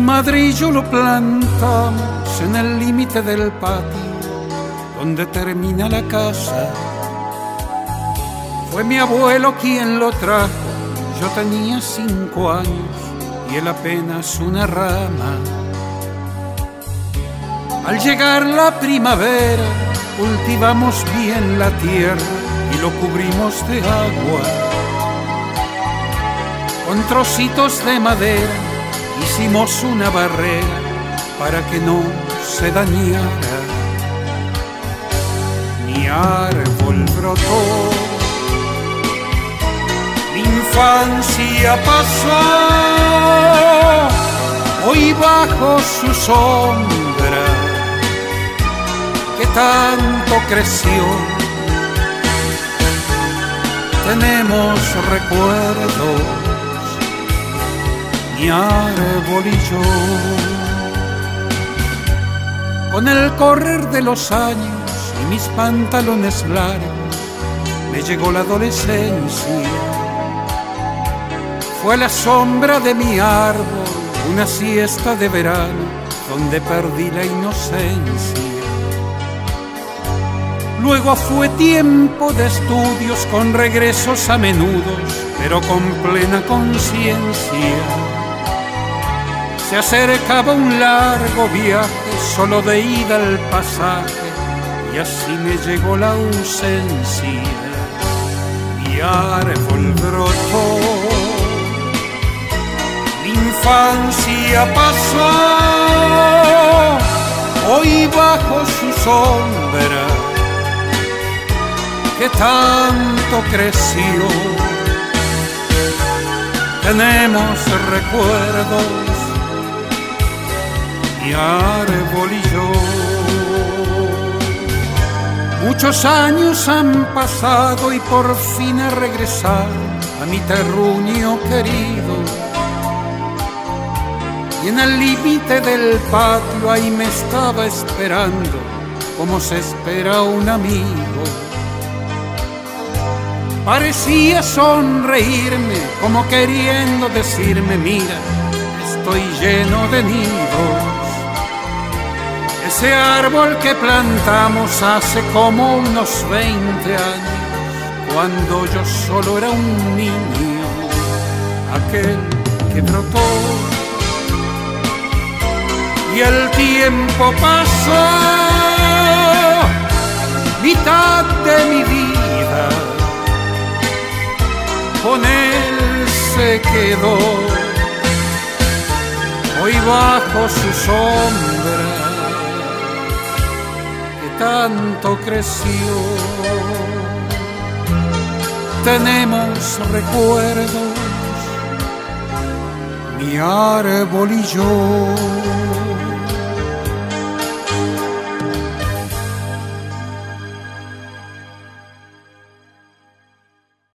Mi yo lo plantamos en el límite del patio, donde termina la casa. Fue mi abuelo quien lo trajo, yo tenía cinco años y él apenas una rama. Al llegar la primavera, cultivamos bien la tierra y lo cubrimos de agua. Con trocitos de madera hicimos una barrera para que no se dañara. Mi árbol brotó, mi infancia pasó, hoy bajo su sombra que tanto creció. Tenemos recuerdos mi árbol y yo. Con el correr de los años y mis pantalones largos, me llegó la adolescencia. Fue la sombra de mi árbol, una siesta de verano, donde perdí la inocencia. Luego fue tiempo de estudios con regresos a menudos, pero con plena conciencia se acercaba un largo viaje solo de ida al pasaje y así me llegó la ausencia. Árbol brotó, mi infancia pasó, hoy bajo su sombra que tanto creció. Tenemos recuerdos árbol y yo. Muchos años han pasado y por fin he regresado a mi terruño querido. Y en el límite del patio ahí me estaba esperando, como se espera un amigo. Parecía sonreírme, como queriendo decirme, mira, estoy lleno de nidos ese árbol que plantamos hace como unos 20 años, cuando yo solo era un niño, aquel que brotó. Y el tiempo pasó, mitad de mi vida, con él se quedó, hoy bajo su sombra tanto creció. Tenemos recuerdos, mi árbol y yo.